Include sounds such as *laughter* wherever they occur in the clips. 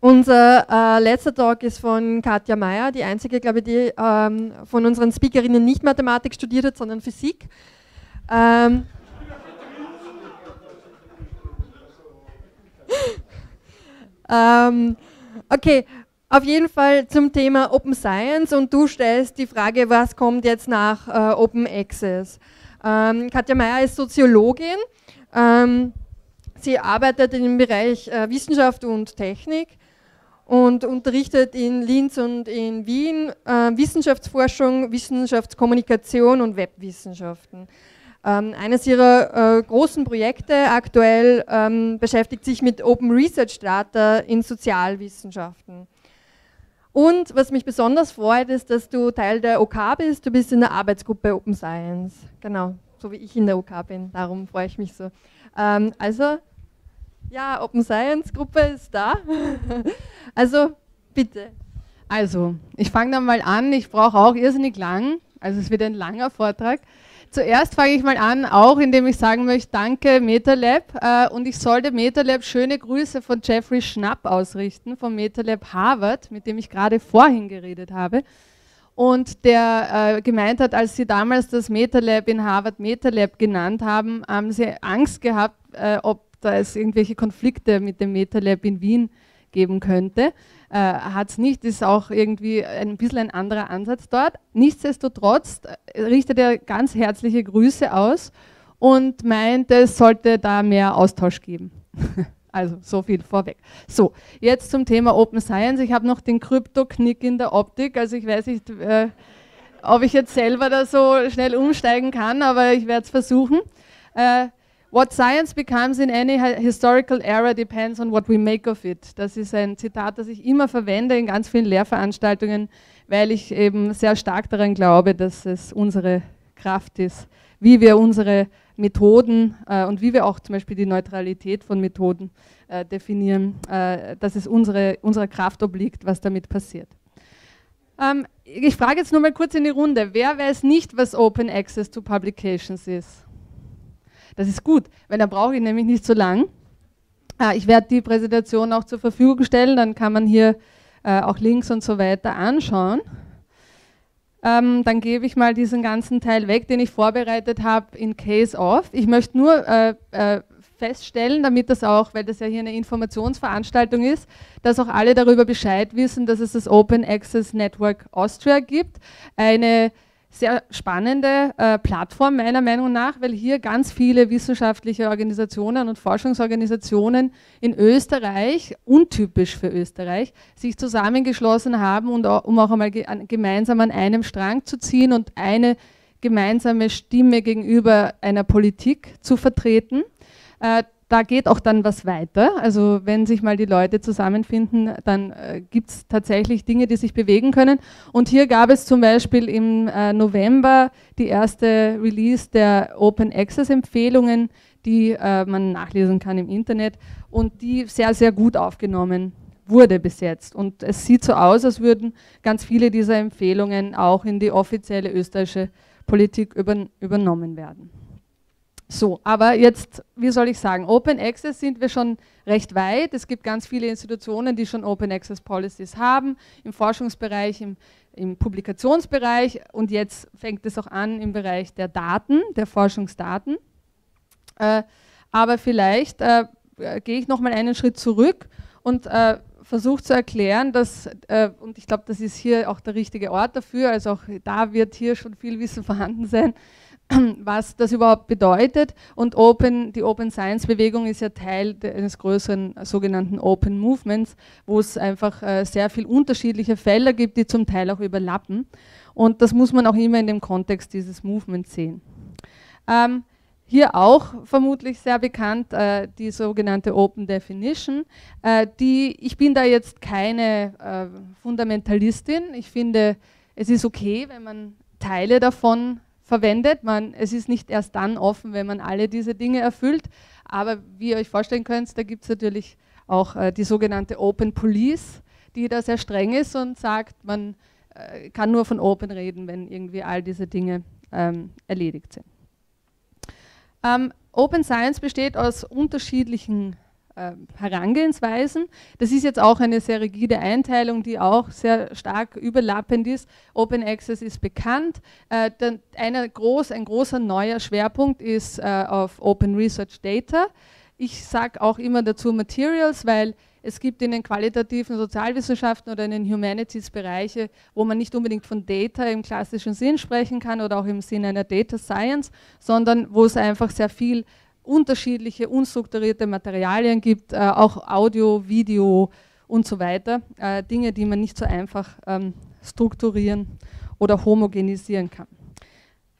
Unser äh, letzter Talk ist von Katja Meyer, die einzige, glaube ich, die ähm, von unseren Speakerinnen nicht Mathematik studiert hat, sondern Physik. Ähm, *laughs* ähm, okay, auf jeden Fall zum Thema Open Science und du stellst die Frage, was kommt jetzt nach äh, Open Access? Ähm, Katja Meyer ist Soziologin. Ähm, sie arbeitet im Bereich äh, Wissenschaft und Technik und unterrichtet in Linz und in Wien äh, Wissenschaftsforschung, Wissenschaftskommunikation und Webwissenschaften. Ähm, eines ihrer äh, großen Projekte aktuell ähm, beschäftigt sich mit Open Research Data in Sozialwissenschaften. Und was mich besonders freut, ist, dass du Teil der OK bist. Du bist in der Arbeitsgruppe Open Science. Genau, so wie ich in der OK bin. Darum freue ich mich so. Ähm, also, ja, Open Science Gruppe ist da. *laughs* also, bitte. Also, ich fange dann mal an. Ich brauche auch irrsinnig lang. Also, es wird ein langer Vortrag. Zuerst fange ich mal an, auch indem ich sagen möchte, danke MetaLab. Äh, und ich sollte MetaLab schöne Grüße von Jeffrey Schnapp ausrichten, vom MetaLab Harvard, mit dem ich gerade vorhin geredet habe. Und der äh, gemeint hat, als sie damals das MetaLab in Harvard MetaLab genannt haben, haben sie Angst gehabt, äh, ob da es irgendwelche Konflikte mit dem MetaLab in Wien geben könnte. Äh, Hat es nicht, ist auch irgendwie ein bisschen ein anderer Ansatz dort. Nichtsdestotrotz äh, richtet er ganz herzliche Grüße aus und meint, es sollte da mehr Austausch geben. *laughs* also so viel vorweg. So, jetzt zum Thema Open Science. Ich habe noch den Krypto-Knick in der Optik, also ich weiß nicht, äh, ob ich jetzt selber da so schnell umsteigen kann, aber ich werde es versuchen. Äh, What science becomes in any historical era depends on what we make of it. Das ist ein Zitat, das ich immer verwende in ganz vielen Lehrveranstaltungen, weil ich eben sehr stark daran glaube, dass es unsere Kraft ist, wie wir unsere Methoden äh, und wie wir auch zum Beispiel die Neutralität von Methoden äh, definieren, äh, dass es unsere, unserer Kraft obliegt, was damit passiert. Ähm, ich frage jetzt nur mal kurz in die Runde, wer weiß nicht, was Open Access to Publications ist? Das ist gut, weil dann brauche ich nämlich nicht so lang. Ah, ich werde die Präsentation auch zur Verfügung stellen, dann kann man hier äh, auch Links und so weiter anschauen. Ähm, dann gebe ich mal diesen ganzen Teil weg, den ich vorbereitet habe in Case of. Ich möchte nur äh, äh, feststellen, damit das auch, weil das ja hier eine Informationsveranstaltung ist, dass auch alle darüber Bescheid wissen, dass es das Open Access Network Austria gibt. Eine sehr spannende äh, Plattform meiner Meinung nach, weil hier ganz viele wissenschaftliche Organisationen und Forschungsorganisationen in Österreich, untypisch für Österreich, sich zusammengeschlossen haben, und, um auch einmal ge gemeinsam an einem Strang zu ziehen und eine gemeinsame Stimme gegenüber einer Politik zu vertreten. Äh, da geht auch dann was weiter. Also wenn sich mal die Leute zusammenfinden, dann äh, gibt es tatsächlich Dinge, die sich bewegen können. Und hier gab es zum Beispiel im äh, November die erste Release der Open Access Empfehlungen, die äh, man nachlesen kann im Internet und die sehr, sehr gut aufgenommen wurde bis jetzt. Und es sieht so aus, als würden ganz viele dieser Empfehlungen auch in die offizielle österreichische Politik übern übernommen werden. So, aber jetzt, wie soll ich sagen, Open Access sind wir schon recht weit. Es gibt ganz viele Institutionen, die schon Open Access Policies haben, im Forschungsbereich, im, im Publikationsbereich und jetzt fängt es auch an im Bereich der Daten, der Forschungsdaten. Äh, aber vielleicht äh, gehe ich nochmal einen Schritt zurück und äh, versuche zu erklären, dass, äh, und ich glaube, das ist hier auch der richtige Ort dafür, also auch da wird hier schon viel Wissen *laughs* vorhanden sein, *clears throat* was das überhaupt bedeutet. Und Open, die Open Science Bewegung ist ja Teil eines größeren sogenannten Open Movements, wo es einfach äh, sehr viele unterschiedliche Felder gibt, die zum Teil auch überlappen. Und das muss man auch immer in dem Kontext dieses Movements sehen. Ähm, hier auch vermutlich sehr bekannt äh, die sogenannte Open Definition. Äh, die, ich bin da jetzt keine äh, Fundamentalistin. Ich finde, es ist okay, wenn man Teile davon verwendet. Man, es ist nicht erst dann offen, wenn man alle diese Dinge erfüllt. Aber wie ihr euch vorstellen könnt, da gibt es natürlich auch äh, die sogenannte Open Police, die da sehr streng ist und sagt, man äh, kann nur von Open reden, wenn irgendwie all diese Dinge ähm, erledigt sind. Ähm, Open Science besteht aus unterschiedlichen äh, Herangehensweisen. Das ist jetzt auch eine sehr rigide Einteilung, die auch sehr stark überlappend ist. Open Access ist bekannt. Äh, dann eine groß, ein großer neuer Schwerpunkt ist äh, auf Open Research Data. Ich sage auch immer dazu Materials, weil es gibt in den qualitativen Sozialwissenschaften oder in den Humanities Bereiche, wo man nicht unbedingt von Data im klassischen Sinn sprechen kann oder auch im Sinne einer Data Science, sondern wo es einfach sehr viel unterschiedliche, unstrukturierte Materialien gibt, äh, auch Audio, Video und so weiter. Äh, Dinge, die man nicht so einfach ähm, strukturieren oder homogenisieren kann.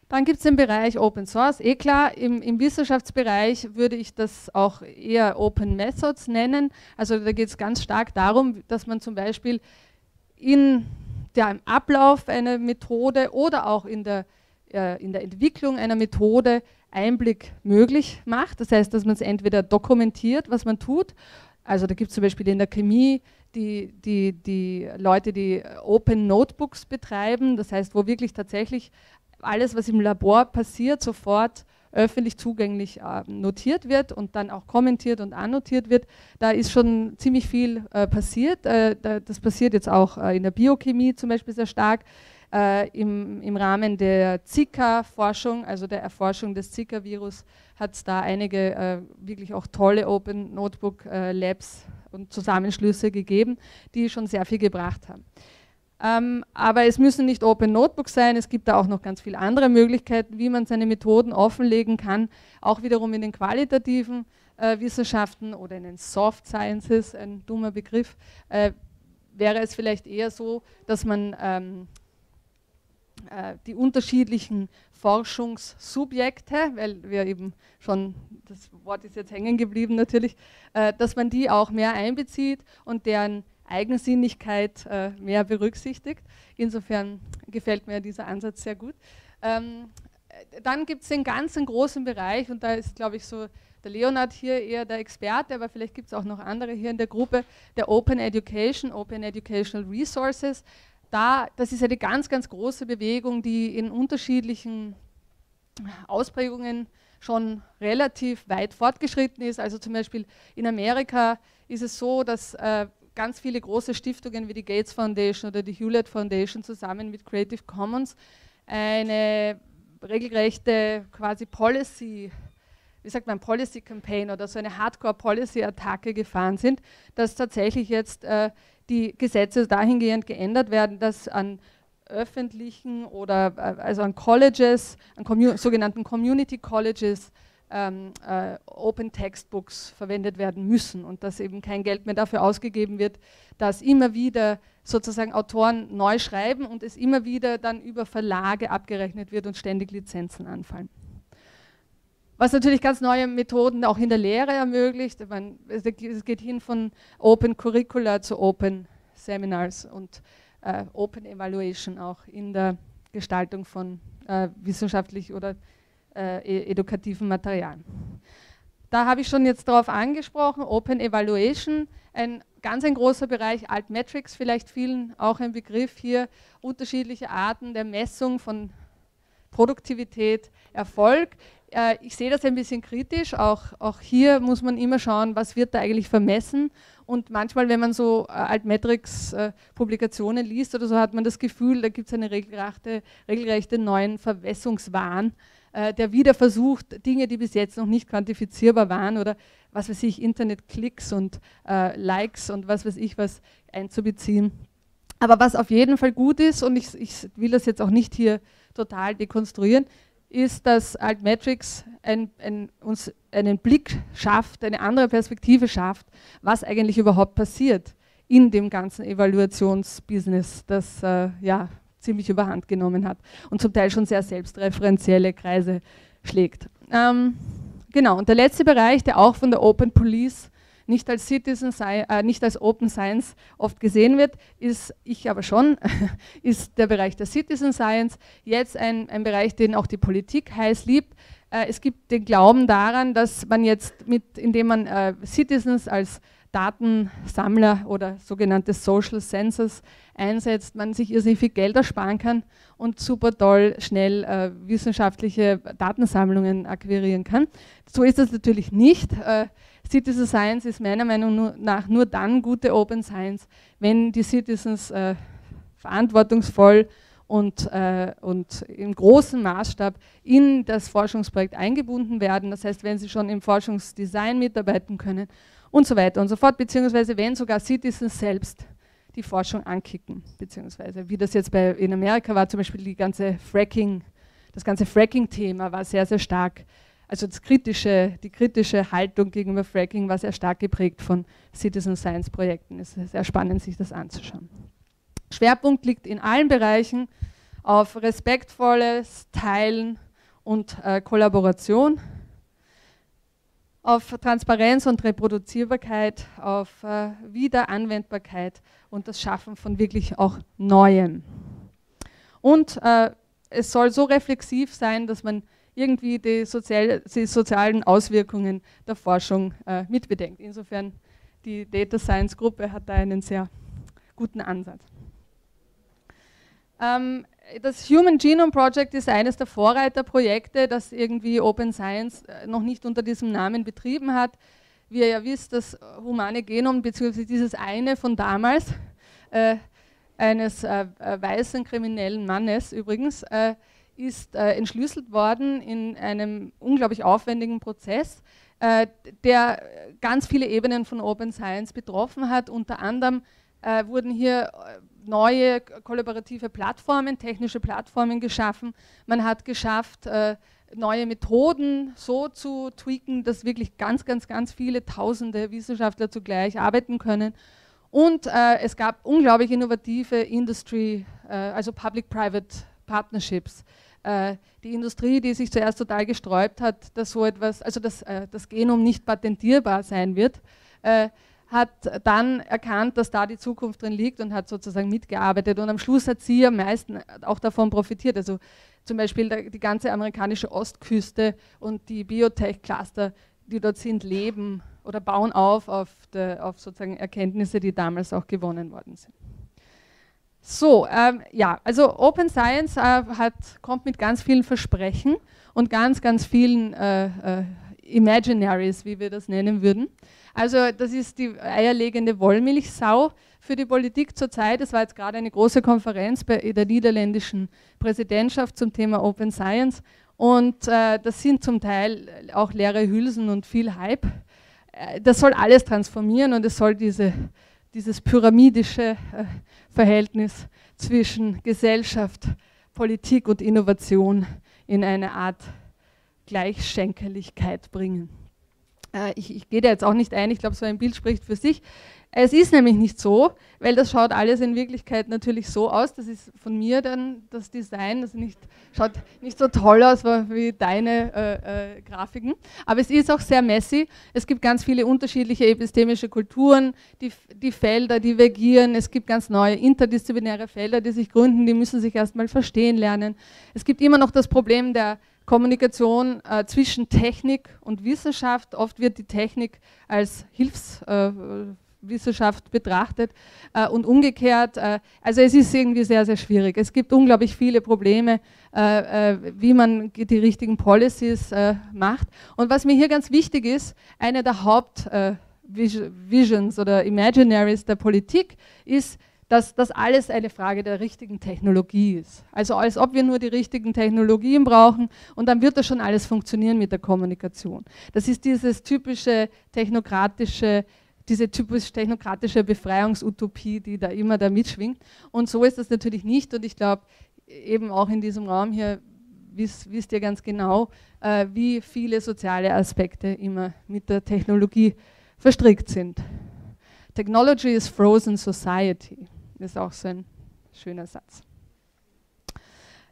Dann gibt es den Bereich Open Source. Eh klar, im, im, Wissenschaftsbereich würde ich das auch eher Open Methods nennen. Also da geht es ganz stark darum, dass man zum Beispiel in dem Ablauf einer Methode oder auch in der, äh, in der Entwicklung einer Methode Einblick möglich macht. Das heißt, dass man es entweder dokumentiert, was man tut. Also da gibt es zum Beispiel in der Chemie die, die, die Leute, die Open Notebooks betreiben, das heißt, wo wirklich tatsächlich alles, was im Labor passiert, sofort öffentlich zugänglich äh, notiert wird und dann auch kommentiert und annotiert wird. Da ist schon ziemlich viel äh, passiert. Äh, da, das passiert jetzt auch äh, in der Biochemie zum Beispiel sehr stark. Äh, Im, Im Rahmen der Zika-Forschung, also der Erforschung des Zika-Virus, hat es da einige äh, wirklich auch tolle Open Notebook Labs und Zusammenschlüsse gegeben, die schon sehr viel gebracht haben. Ähm, aber es müssen nicht Open Notebooks sein, es gibt da auch noch ganz viele andere Möglichkeiten, wie man seine Methoden offenlegen kann, auch wiederum in den qualitativen äh, Wissenschaften oder in den Soft Sciences, ein dummer Begriff, äh, wäre es vielleicht eher so, dass man ähm, äh, die unterschiedlichen Forschungssubjekte, weil wir eben schon, das Wort ist jetzt hängen geblieben natürlich, äh, dass man die auch mehr einbezieht und deren Eigensinnigkeit äh, mehr berücksichtigt. Insofern gefällt mir dieser Ansatz sehr gut. Ähm, dann gibt es den ganzen großen Bereich und da ist, glaube ich, so der Leonard hier eher der Experte, aber vielleicht gibt es auch noch andere hier in der Gruppe, der Open Education, Open Educational Resources. Da, das ist eine ganz, ganz große Bewegung, die in unterschiedlichen Ausprägungen schon relativ weit fortgeschritten ist. Also zum Beispiel in Amerika ist es so, dass äh, ganz viele große Stiftungen wie die Gates Foundation oder die Hewlett Foundation zusammen mit Creative Commons eine regelrechte quasi Policy, wie sagt man, Policy Campaign oder so eine Hardcore Policy Attacke gefahren sind, dass tatsächlich jetzt äh, die Gesetze dahingehend geändert werden, dass an öffentlichen oder äh, also an Colleges, an commu sogenannten Community Colleges ähm, äh, Open Textbooks verwendet werden müssen und dass eben kein Geld mehr dafür ausgegeben wird, dass immer wieder sozusagen Autoren neu schreiben und es immer wieder dann über Verlage abgerechnet wird und ständig Lizenzen anfallen. Was natürlich ganz neue Methoden auch in der Lehre ermöglicht. es geht hin von Open Curricula zu Open Seminars und äh, Open Evaluation auch in der Gestaltung von äh, wissenschaftlich oder äh, e-, edukativen Material. Da habe ich schon jetzt darauf angesprochen, Open Evaluation, ein ganz ein großer Bereich, Altmetrics vielleicht vielen auch ein Begriff hier, unterschiedliche Arten der Messung von Produktivität, Erfolg. Äh, ich sehe das ein bisschen kritisch, auch, auch hier muss man immer schauen, was wird da eigentlich vermessen und manchmal, wenn man so äh, Altmetrics-Publikationen äh, liest oder so, hat man das Gefühl, da gibt es eine regelrechte, regelrechte neuen Verwässungswahn der wieder versucht, Dinge, die bis jetzt noch nicht quantifizierbar waren oder was weiß ich, Internetklicks und Likes und was weiß ich was einzubeziehen. Aber was auf jeden Fall gut ist, und ich, ich will das jetzt auch nicht hier total dekonstruieren, ist, dass Altmetrics ein, ein, uns einen Blick schafft, eine andere Perspektive schafft, was eigentlich überhaupt passiert in dem ganzen Evaluationsbusiness, das äh, ja, ziemlich überhand genommen hat und zum Teil schon sehr selbstreferenzielle Kreise schlägt. Ähm, genau, und der letzte Bereich, der auch von der Open Police nicht als, Citizen, äh, nicht als Open Science oft gesehen wird, ist, ich aber schon, *laughs* ist der Bereich der Citizen Science. Jetzt ein, ein Bereich, den auch die Politik heiß liebt. Äh, es gibt den Glauben daran, dass man jetzt mit, indem man äh, Citizens als Datensammler oder sogenannte Social Sensors einsetzt, man sich irrsinnig viel Geld ersparen kann und super toll schnell äh, wissenschaftliche Datensammlungen akquirieren kann. So ist es natürlich nicht. Äh, Citizen Science ist meiner Meinung nach nur dann gute Open Science, wenn die Citizens äh, verantwortungsvoll und, äh, und im großen Maßstab in das Forschungsprojekt eingebunden werden. Das heißt, wenn sie schon im Forschungsdesign mitarbeiten können und so weiter und so fort, beziehungsweise wenn sogar Citizens selbst die Forschung ankicken, beziehungsweise wie das jetzt bei, in Amerika war, zum Beispiel die ganze Fracking, das ganze Fracking-Thema war sehr, sehr stark, also das kritische, die kritische Haltung gegenüber Fracking war sehr stark geprägt von Citizen Science-Projekten. Es ist sehr spannend, sich das anzuschauen. Schwerpunkt liegt in allen Bereichen auf respektvolles Teilen und äh, Kollaboration auf Transparenz und Reproduzierbarkeit, auf äh, Wiederanwendbarkeit und das Schaffen von wirklich auch Neuem. Und äh, es soll so reflexiv sein, dass man irgendwie die, sozial, die sozialen Auswirkungen der Forschung äh, mitbedenkt. Insofern die Data Science Gruppe hat da einen sehr guten Ansatz. Ähm, das Human Genome Project ist eines der Vorreiterprojekte, das irgendwie Open Science äh, noch nicht unter diesem Namen betrieben hat. Wie ihr ja wisst, das humane Genom, beziehungsweise dieses eine von damals, äh, eines äh, äh, weißen kriminellen Mannes übrigens, äh, ist äh, entschlüsselt worden in einem unglaublich aufwendigen Prozess, der ganz viele Ebenen von Open Science betroffen hat. Unter anderem wurden hier neue kollaborative Plattformen, technische Plattformen geschaffen. Man hat geschafft, äh, neue Methoden so zu tweaken, dass wirklich ganz, ganz, ganz viele tausende Wissenschaftler zugleich arbeiten können. Und äh, es gab unglaublich innovative Industry, äh, also Public-Private Partnerships. Äh, die Industrie, die sich zuerst total gesträubt hat, dass so etwas, also dass äh, das Genom nicht patentierbar sein wird, äh, hat dann erkannt, dass da die Zukunft drin liegt und hat sozusagen mitgearbeitet. Und am Schluss hat sie am meisten auch davon profitiert. Also zum Beispiel die ganze amerikanische Ostküste und die Biotech-Cluster, die dort sind, leben oder bauen auf auf, de, auf sozusagen Erkenntnisse, die damals auch gewonnen worden sind. So, ähm, ja, also Open Science äh, hat, kommt mit ganz vielen Versprechen und ganz, ganz vielen äh, äh, Imaginaries, wie wir das nennen würden. Also das ist die eierlegende Wollmilchsau für die Politik zurzeit. Es war jetzt gerade eine große Konferenz bei der niederländischen Präsidentschaft zum Thema Open Science und äh, das sind zum Teil auch leere Hülsen und viel Hype. Äh, das soll alles transformieren und es soll diese, dieses pyramidische äh, Verhältnis zwischen Gesellschaft, Politik und Innovation in eine Art Gleichschenkeligkeit bringen. Äh, ich, ich gehe da jetzt auch nicht ein, ich glaube, so ein Bild spricht für sich. Es ist nämlich nicht so, weil das schaut alles in Wirklichkeit natürlich so aus. Das ist von mir dann das Design, das nicht, schaut nicht so toll aus wie deine äh, äh, Grafiken. Aber es ist auch sehr messy. Es gibt ganz viele unterschiedliche epistemische Kulturen, die, die Felder divergieren. Es gibt ganz neue interdisziplinäre Felder, die sich gründen, die müssen sich erstmal verstehen lernen. Es gibt immer noch das Problem der Kommunikation äh, zwischen Technik und Wissenschaft. Oft wird die Technik als Hilfswissenschaft äh, betrachtet äh, und umgekehrt. Äh, also es ist irgendwie sehr, sehr schwierig. Es gibt unglaublich viele Probleme, äh, äh, wie man die richtigen Policies macht. Und was mir hier ganz wichtig ist, eine der Hauptvisions oder Imaginaries der Politik ist, dass das alles eine Frage der richtigen Technologie ist. Also als ob wir nur die richtigen Technologien brauchen und dann wird das schon alles funktionieren mit der Kommunikation. Das ist dieses typische technokratische, diese typisch technokratische Befreiungsutopie, die da immer da mitschwingt. Und so ist das natürlich nicht und ich glaube, eben auch in diesem Raum hier wisst, wisst ihr ganz genau, äh, wie viele soziale Aspekte immer mit der Technologie verstrickt sind. Technology is frozen society. Ist auch so ein schöner Satz.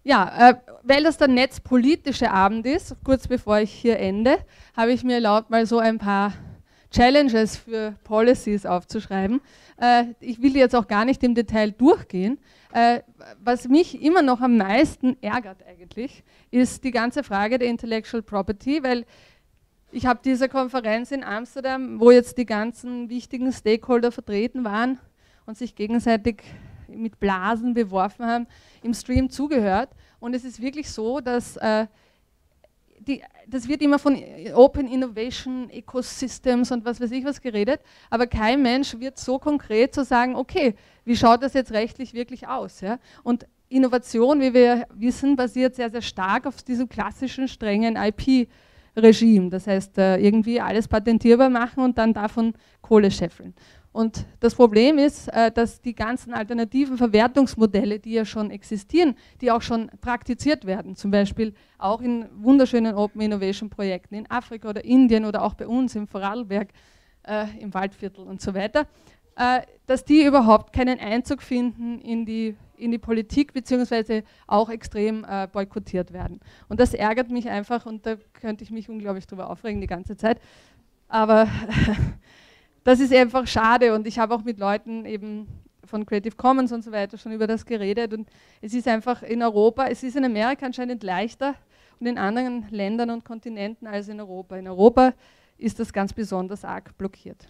Ja, äh, weil das der netzpolitische Abend ist, kurz bevor ich hier ende, habe ich mir erlaubt, mal so ein paar Challenges für Policies aufzuschreiben. Äh, ich will jetzt auch gar nicht im Detail durchgehen. Äh, was mich immer noch am meisten ärgert eigentlich, ist die ganze Frage der Intellectual Property, weil ich habe diese Konferenz in Amsterdam, wo jetzt die ganzen wichtigen Stakeholder vertreten waren und sich gegenseitig mit Blasen beworfen haben, im Stream zugehört. Und es ist wirklich so, dass äh, die, das wird immer von Open Innovation Ecosystems und was weiß ich was geredet, aber kein Mensch wird so konkret zu sagen, okay, wie schaut das jetzt rechtlich wirklich aus? Ja? Und Innovation, wie wir wissen, basiert sehr, sehr stark auf diesem klassischen strengen IP-Regime. Das heißt, äh, irgendwie alles patentierbar machen und dann davon Kohle scheffeln. Und das Problem ist, äh, dass die ganzen alternativen Verwertungsmodelle, die ja schon existieren, die auch schon praktiziert werden, zum Beispiel auch in wunderschönen Open Innovation Projekten in Afrika oder Indien oder auch bei uns im Vorarlberg, äh, im Waldviertel und so weiter, äh, dass die überhaupt keinen Einzug finden in die, in die Politik beziehungsweise auch extrem boykottiert werden. Und das ärgert mich einfach und da könnte ich mich unglaublich drüber aufregen die ganze Zeit. Aber *laughs* das ist einfach schade und ich habe auch mit Leuten eben von Creative Commons und so weiter schon über das geredet und es ist einfach in Europa, es ist in Amerika anscheinend leichter und in anderen Ländern und Kontinenten als in Europa. In Europa ist das ganz besonders arg blockiert.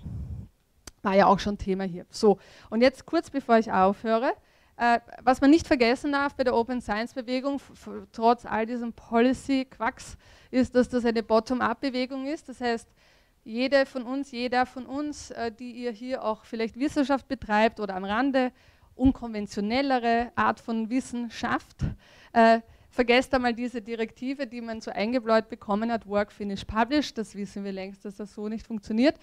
War ja auch schon Thema hier. So, und jetzt kurz bevor ich aufhöre, äh, was man nicht vergessen darf bei der Open Science Bewegung, trotz all diesem Policy-Quacks, ist, dass das eine Bottom-up-Bewegung ist. Das heißt, jede von uns, jeder von uns, äh, die ihr hier auch vielleicht Wissenschaft betreibt oder am Rande unkonventionellere Art von Wissenschaft, äh, vergesst einmal diese Direktive, die man so eingebläut bekommen hat, Work, Finish, Publish. Das wissen wir längst, dass das so nicht funktioniert.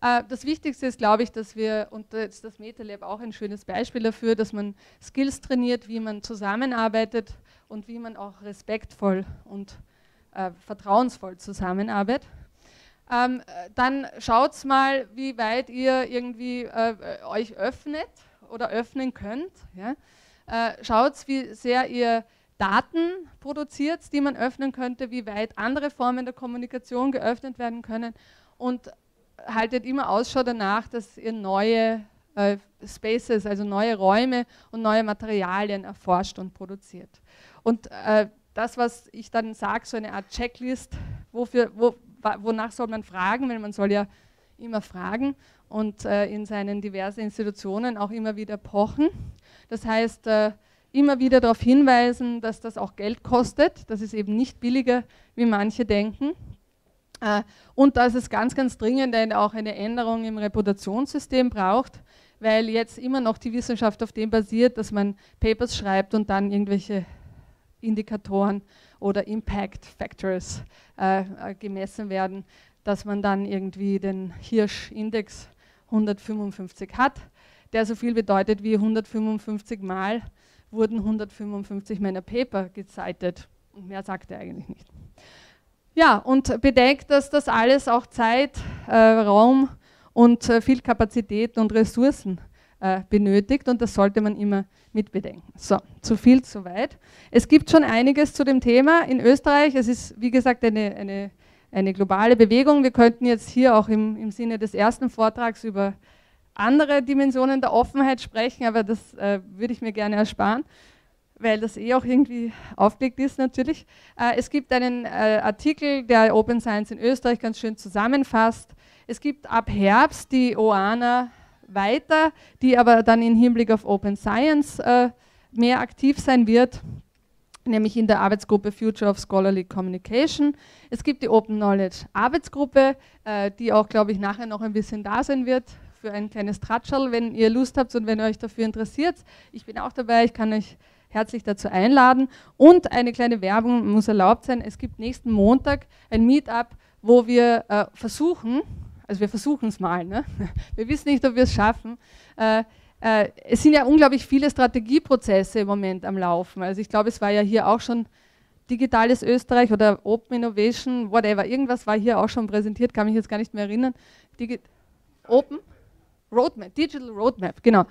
Äh, das Wichtigste ist, glaube ich, dass wir, und jetzt das MetaLab auch ein schönes Beispiel dafür, dass man Skills trainiert, wie man zusammenarbeitet und wie man auch respektvoll und äh, vertrauensvoll zusammenarbeitet. Ähm, dann schaut mal, wie weit ihr irgendwie äh, euch öffnet oder öffnen könnt. Ja? Äh, schaut, wie sehr ihr Daten produziert, die man öffnen könnte, wie weit andere Formen der Kommunikation geöffnet werden können und haltet immer Ausschau danach, dass ihr neue äh, Spaces, also neue Räume und neue Materialien erforscht und produziert. Und äh, das, was ich dann sage, so eine Art Checklist, wofür, wo, wonach soll man fragen, weil man soll ja immer fragen und äh, in seinen diversen Institutionen auch immer wieder pochen. Das heißt, äh, immer wieder darauf hinweisen, dass das auch Geld kostet, das ist eben nicht billiger, wie manche denken. Äh, und dass es ganz, ganz dringend auch eine Änderung im Reputationssystem braucht, weil jetzt immer noch die Wissenschaft auf dem basiert, dass man Papers schreibt und dann irgendwelche Indikatoren oder Impact Factors äh, äh, gemessen werden, dass man dann irgendwie den Hirsch-Index 155 hat, der so viel bedeutet wie 155 Mal wurden 155 meiner Paper gezitet. Und mehr sagt er eigentlich nicht. Ja, und bedenkt, dass das alles auch Zeit, äh, Raum und äh, viel Kapazität und Ressourcen äh, benötigt und das sollte man immer mitbedenken. So, zu viel, zu weit. Es gibt schon einiges zu dem Thema in Österreich. Es ist, wie gesagt, eine, eine, eine globale Bewegung. Wir könnten jetzt hier auch im, im Sinne des ersten Vortrags über andere Dimensionen der Offenheit sprechen, aber das äh, würde ich mir gerne ersparen, weil das eh auch irgendwie aufgelegt ist natürlich. Äh, es gibt einen äh, Artikel, der Open Science in Österreich ganz schön zusammenfasst. Es gibt ab Herbst die OANA weiter, die aber dann im Hinblick auf Open Science äh, mehr aktiv sein wird, nämlich in der Arbeitsgruppe Future of Scholarly Communication. Es gibt die Open Knowledge Arbeitsgruppe, äh, die auch, glaube ich, nachher noch ein bisschen da sein wird für ein kleines Tratschall, wenn ihr Lust habt und wenn ihr euch dafür interessiert. Ich bin auch dabei, ich kann euch herzlich dazu einladen. Und eine kleine Werbung muss erlaubt sein. Es gibt nächsten Montag ein Meetup, wo wir äh, versuchen, also wir versuchen es mal. Ne? *laughs* Wir wissen nicht, ob wir es schaffen. Äh, äh, es sind ja unglaublich viele Strategieprozesse im Moment am Laufen. Also ich glaube, es war ja hier auch schon Digitales Österreich oder Open Innovation, whatever, irgendwas war hier auch schon präsentiert, kann mich jetzt gar nicht mehr erinnern. Digi Open Roadmap, Digital Roadmap, genau.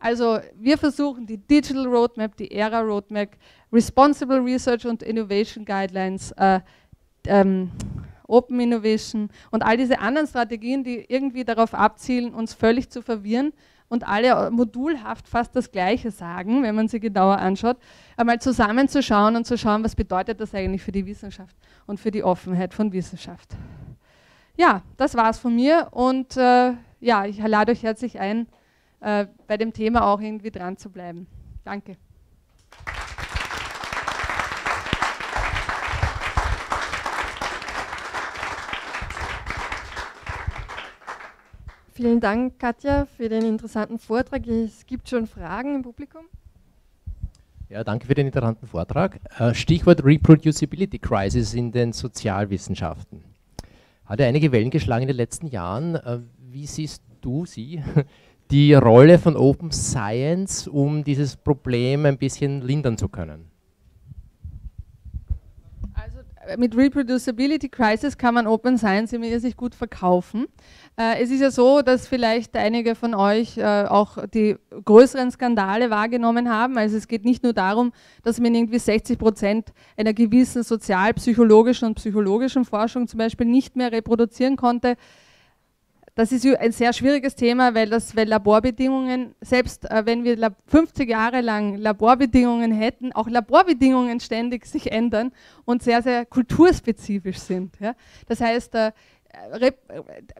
Also wir versuchen die Digital Roadmap, die ERA Roadmap, Responsible Research und Innovation Guidelines äh, ähm, Open Innovation und all diese anderen Strategien, die irgendwie darauf abzielen, uns völlig zu verwirren und alle modulhaft fast das Gleiche sagen, wenn man sie genauer anschaut, einmal zusammenzuschauen und zu schauen, was bedeutet das eigentlich für die Wissenschaft und für die Offenheit von Wissenschaft. ja, das war's von mir und äh, ja, ich lade euch herzlich ein, äh, bei dem Thema auch irgendwie dran zu bleiben. Danke. Vielen Dank, Katja, für den interessanten Vortrag. Es gibt schon Fragen im Publikum. Ja, danke für den interessanten Vortrag. Äh, Stichwort Reproducibility Crisis in den Sozialwissenschaften. Hat ja einige Wellen geschlagen in den letzten Jahren. Äh, wie siehst du sie, *laughs* die Rolle von Open Science, um dieses Problem ein bisschen lindern zu können? Mit Reproducibility Crisis kann man Open Science immer sich gut verkaufen. Äh, es ist ja so, dass vielleicht einige von euch äh, auch die größeren Skandale wahrgenommen haben. Also es geht nicht nur darum, dass man irgendwie 60 Prozent einer gewissen sozialpsychologischen und psychologischen Forschung zum Beispiel nicht mehr reproduzieren konnte, das ist ein sehr schwieriges Thema, weil, das, weil Laborbedingungen, selbst äh, wenn wir 50 Jahre lang Laborbedingungen hätten, auch Laborbedingungen ständig sich ändern und sehr, sehr kulturspezifisch sind. Ja? Das heißt, äh,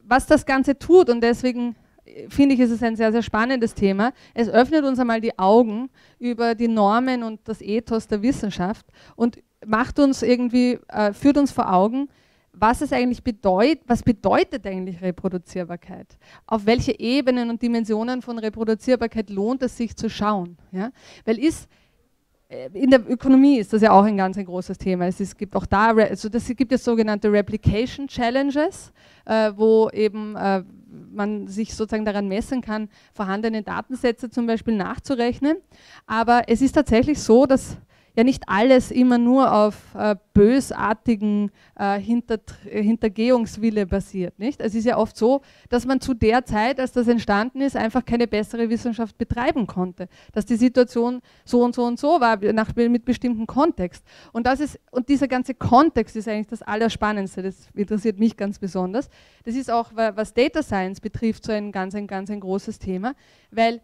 was das Ganze tut, und deswegen äh, finde ich, ist es ein sehr, sehr spannendes Thema. Es öffnet uns einmal die Augen über die Normen und das Ethos der Wissenschaft und macht uns irgendwie, äh, führt uns vor Augen, was es eigentlich bedeutet, was bedeutet eigentlich Reproduzierbarkeit? Auf welche Ebenen und Dimensionen von Reproduzierbarkeit lohnt es sich zu schauen? Ja? Weil ist, äh, in der Ökonomie ist das ja auch ein ganz ein großes Thema. Es, gibt auch da, also das gibt es sogenannte Replication Challenges, äh, wo eben äh, man sich sozusagen daran messen kann, vorhandene Datensätze zum Beispiel nachzurechnen. Aber es ist tatsächlich so, dass ja nicht alles immer nur auf äh, bösartigen äh, Hinter Hintergehungswille basiert. Nicht? Es ist ja oft so, dass man zu der Zeit, als das entstanden ist, einfach keine bessere Wissenschaft betreiben konnte. Dass die Situation so und so und so war, nach, mit bestimmten Kontext. Und, das ist, und dieser ganze Kontext ist eigentlich das Allerspannendste. Das interessiert mich ganz besonders. Das ist auch, was Data Science betrifft, so ein ganz, ein ganz ein großes Thema, weil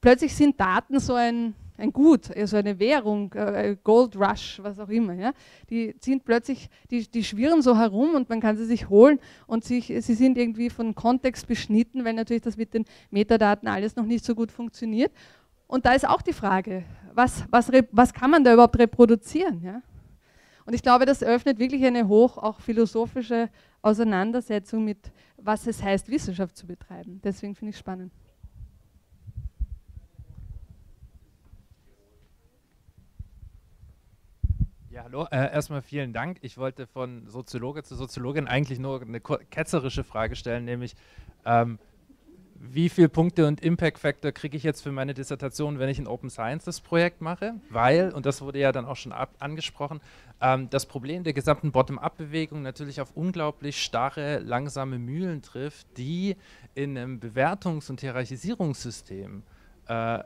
plötzlich sind Daten so ein ein Gut, also eine Währung, äh, Gold Rush, was auch immer. Ja? Die sind plötzlich, die, die schwirren so herum und man kann sie sich holen und sich, sie sind irgendwie von Kontext beschnitten, weil natürlich das mit den Metadaten alles noch nicht so gut funktioniert. Und da ist auch die Frage, was, was, was kann man da überhaupt reproduzieren? Ja? Und ich glaube, das öffnet wirklich eine hoch auch philosophische Auseinandersetzung mit, was es heißt, Wissenschaft zu betreiben. Deswegen finde ich es spannend. Hallo. Äh, erstmal vielen Dank. Ich wollte von Soziologe zu Soziologin eigentlich nur eine ketzerische Frage stellen, nämlich ähm, wie viele Punkte und Impact Factor kriege ich jetzt für meine Dissertation, wenn ich ein Open Sciences Projekt mache? Weil, und das wurde ja dann auch schon angesprochen, ähm, das Problem der gesamten Bottom-up-Bewegung natürlich auf unglaublich starre, langsame Mühlen trifft, die in einem Bewertungs- und Hierarchisierungssystem äh,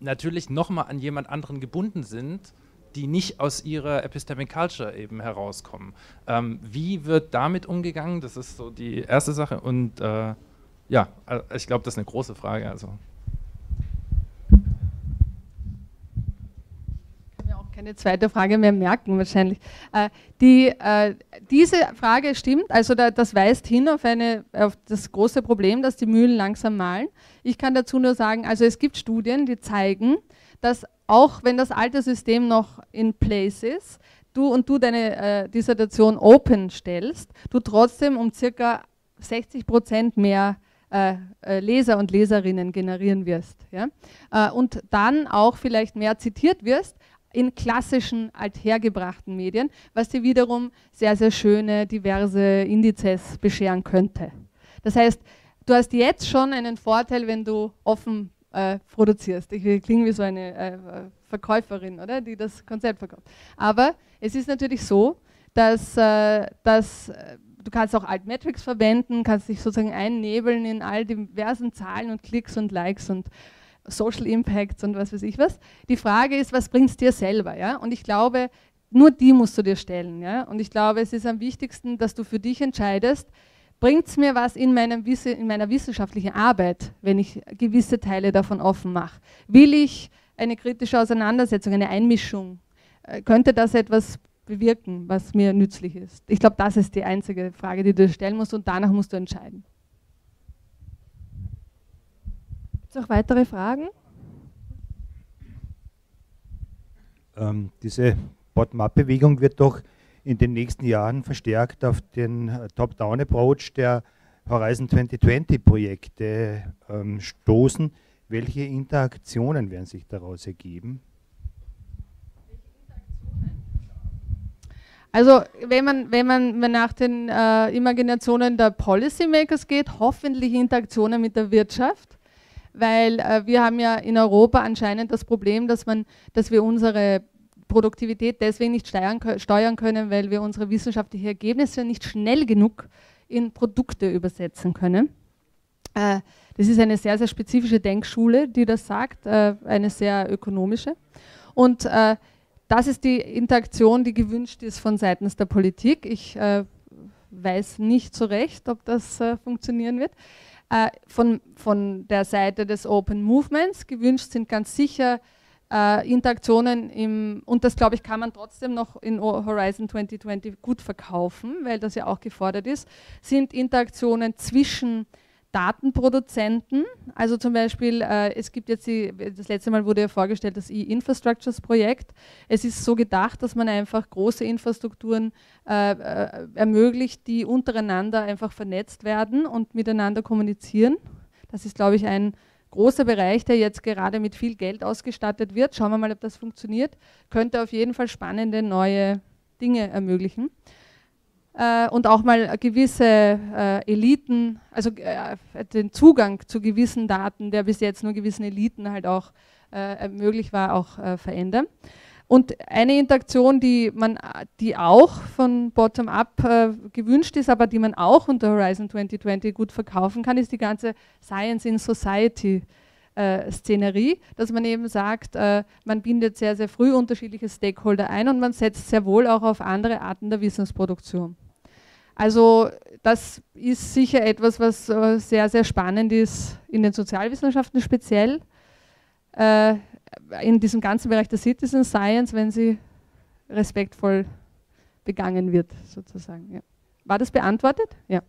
natürlich nochmal an jemand anderen gebunden sind die nicht aus ihrer Epistemic Culture eben herauskommen. Ähm, wie wird damit umgegangen? Das ist so die erste Sache. Und äh, ja, ich glaube, das ist eine große Frage. Also. keine zweite Frage mehr merken wahrscheinlich. Äh, die, äh, diese Frage stimmt, also da, das weist hin auf, eine, auf das große Problem, dass die Mühlen langsam malen. Ich kann dazu nur sagen, also es gibt Studien, die zeigen, dass auch wenn das alte System noch in place ist, du und du deine äh, Dissertation open stellst, du trotzdem um circa 60 Prozent mehr äh, äh, Leser und Leserinnen generieren wirst. Ja? Äh, und dann auch vielleicht mehr zitiert wirst in klassischen, althergebrachten Medien, was dir wiederum sehr, sehr schöne, diverse Indizes bescheren könnte. Das heißt, du hast jetzt schon einen Vorteil, wenn du offen äh, produzierst. Ich klinge wie so eine äh, Verkäuferin, oder, die das Konzept verkauft. Aber es ist natürlich so, dass, äh, dass äh, du kannst auch Altmetrics verwenden, kannst dich sozusagen einnebeln in all diversen Zahlen und Klicks und Likes und Social Impacts und was weiß ich was. Die Frage ist, was bringt es dir selber? Ja? Und ich glaube, nur die musst du dir stellen. Ja? Und ich glaube, es ist am wichtigsten, dass du für dich entscheidest, bringt es mir was in, meinem, in meiner wissenschaftlichen Arbeit, wenn ich gewisse Teile davon offen mache? Will ich eine kritische Auseinandersetzung, eine Einmischung? Äh, könnte das etwas bewirken, was mir nützlich ist. Ich glaube, das ist die einzige Frage, die du stellen musst und danach musst du entscheiden. Gibt es noch weitere Fragen? Ähm, diese Bottom-up-Bewegung wird doch in den nächsten Jahren verstärkt auf den äh, Top-down-Approach der Horizon 2020-Projekte ähm, stoßen. Welche Interaktionen werden sich daraus ergeben? Also wenn man, wenn man nach den äh, Imaginationen der Policymakers geht, hoffentlich Interaktionen mit der Wirtschaft, weil äh, wir haben ja in Europa anscheinend das Problem, dass, man, dass wir unsere Produktivität deswegen nicht steuern, steuern können, weil wir unsere wissenschaftlichen Ergebnisse nicht schnell genug in Produkte übersetzen können. Äh, das ist eine sehr, sehr spezifische Denkschule, die das sagt, äh, eine sehr ökonomische. Und äh, das ist die Interaktion, die gewünscht ist von seitens der Politik. Ich weiß nicht so recht, ob das funktionieren wird. Von, von der Seite des Open Movements gewünscht sind ganz sicher äh, Interaktionen im, und das glaube ich kann man trotzdem noch in Horizon 2020 gut verkaufen, weil das ja auch gefordert ist, sind Interaktionen zwischen Datenproduzenten, also zum Beispiel, äh, es gibt jetzt, die, das letzte Mal wurde ja vorgestellt, das E-Infrastructures-Projekt. Es ist so gedacht, dass man einfach große Infrastrukturen äh, äh, ermöglicht, die untereinander einfach vernetzt werden und miteinander kommunizieren. Das ist, glaube ich, ein großer Bereich, der jetzt gerade mit viel Geld ausgestattet wird. Schauen wir mal, ob das funktioniert. Könnte auf jeden Fall spannende neue Dinge ermöglichen. Äh, und auch mal gewisse äh, Eliten, also äh, den Zugang zu gewissen Daten, der bis jetzt nur gewissen Eliten halt auch äh, möglich war, auch äh, verändern. Und eine Interaktion, die man, die auch von Bottom-up äh, gewünscht ist, aber die man auch unter Horizon 2020 gut verkaufen kann, ist die ganze Science in Society äh, Szenerie, dass man eben sagt, äh, man bindet sehr, sehr früh unterschiedliche Stakeholder ein und man setzt sehr wohl auch auf andere Arten der Wissensproduktion. Also das ist sicher etwas, was äh, sehr, sehr spannend ist in den Sozialwissenschaften speziell. In diesem ganzen Bereich der Citizen Science, wenn sie respektvoll begangen wird, sozusagen. Ja. War das beantwortet? Ja.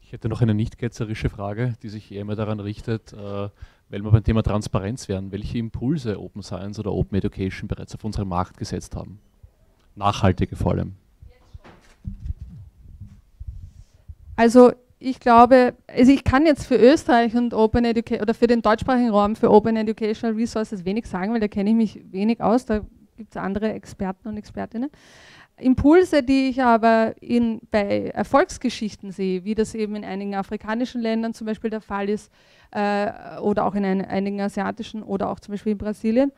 Ich hätte noch eine nicht ketzerische Frage, die sich eher immer daran richtet, äh, weil wir beim Thema Transparenz wären, welche Impulse Open Science oder Open Education bereits auf unseren Markt gesetzt haben. Nachhaltige vor allem. Also ich glaube, also ich kann jetzt für Österreich und Open Education oder für den deutschsprachigen Raum für Open Educational Resources wenig sagen, weil da kenne ich mich wenig aus. Da gibt es andere Experten und Expertinnen. Impulse, die ich aber in, bei Erfolgsgeschichten sehe, wie das eben in einigen afrikanischen Ländern zum Beispiel der Fall ist äh, oder auch in ein, einigen asiatischen oder auch zum Beispiel in Brasilien,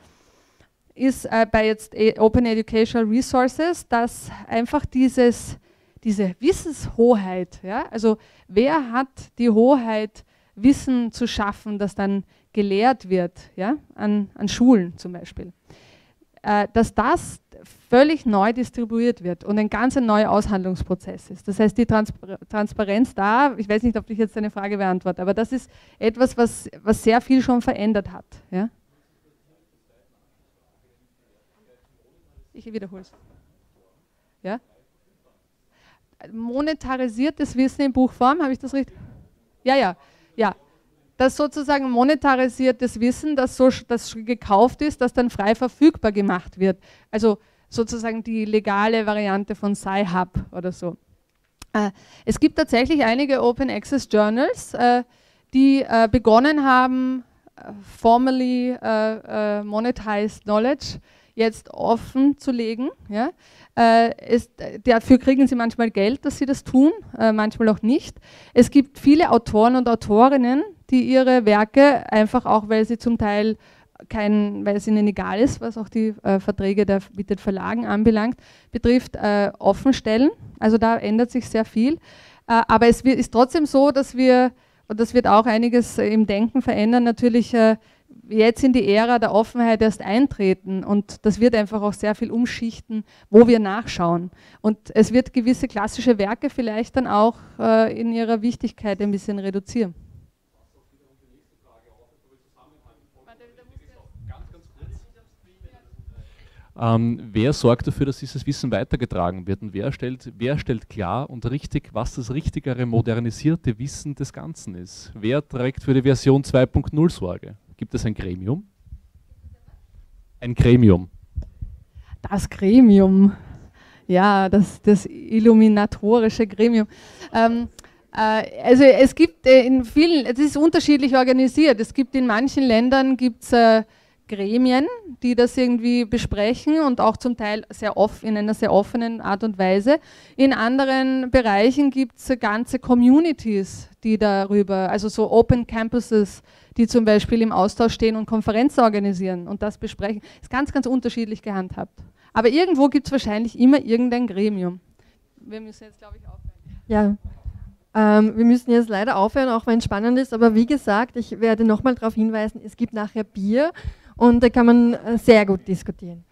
ist äh, bei jetzt e Open Educational Resources, dass einfach dieses diese Wissenshoheit, ja, also wer hat die Hoheit, Wissen zu schaffen, das dann gelehrt wird, ja, an, an Schulen zum Beispiel, äh, dass das völlig neu distribuiert wird und ein ganz neuer Aushandlungsprozess ist. Das heißt, die Trans Transparenz da, ich weiß nicht, ob ich jetzt deine Frage beantworte, aber das ist etwas, was, was sehr viel schon verändert hat. Ja? Ich wiederhole es. Ja? Monetarisiertes Wissen in Buchform, habe ich das richtig? Ja, ja, ja. Das sozusagen monetarisiertes Wissen, das so das gekauft ist, das dann frei verfügbar gemacht wird. Also sozusagen die legale Variante von Sci-Hub oder so. Äh, es gibt tatsächlich einige Open Access Journals, äh, die äh, begonnen haben, formally monetized knowledge jetzt offen zu legen. Ja? Äh, ist, dafür kriegen sie manchmal Geld, dass sie das tun, äh, manchmal auch nicht. Es gibt viele Autoren und Autorinnen, die ihre Werke einfach auch, weil sie zum Teil kein, weil es ihnen egal ist, was auch die äh, Verträge der, mit den Verlagen anbelangt, betrifft, äh, offenstellen. Also da ändert sich sehr viel. Äh, aber es wird, ist trotzdem so, dass wir, und das wird auch einiges im Denken verändern, natürlich äh, jetzt in die Ära der Offenheit erst eintreten und das wird einfach auch sehr viel umschichten, wo wir nachschauen. Und es wird gewisse klassische Werke vielleicht dann auch äh, in ihrer Wichtigkeit ein bisschen reduzieren. Ähm, wer sorgt dafür, dass dieses Wissen weitergetragen wird und wer stellt, wer stellt klar und richtig, was das richtigere, modernisierte Wissen des Ganzen ist? Wer trägt für die Version 2.0 Sorge? Gibt es ein Gremium? Ein Gremium. Das Gremium. Ja, das, das illuminatorische Gremium. Ähm, äh, also es gibt äh, in vielen, es ist unterschiedlich organisiert. Es gibt in manchen Ländern gibt's, äh, Gremien, die das irgendwie besprechen und auch zum Teil sehr off, in einer sehr offenen Art und Weise. In anderen Bereichen gibt es ganze Communities, die darüber, also so Open Campuses, die zum Beispiel im Austausch stehen und Konferenzen organisieren und das besprechen. Ist ganz, ganz unterschiedlich gehandhabt. Aber irgendwo gibt es wahrscheinlich immer irgendein Gremium. Wir müssen jetzt, glaube ich, aufhören. Ja. Ähm, wir müssen jetzt leider aufhören, auch wenn es spannend ist. Aber wie gesagt, ich werde nochmal darauf hinweisen, es gibt nachher Bier und da kann man äh, sehr gut diskutieren.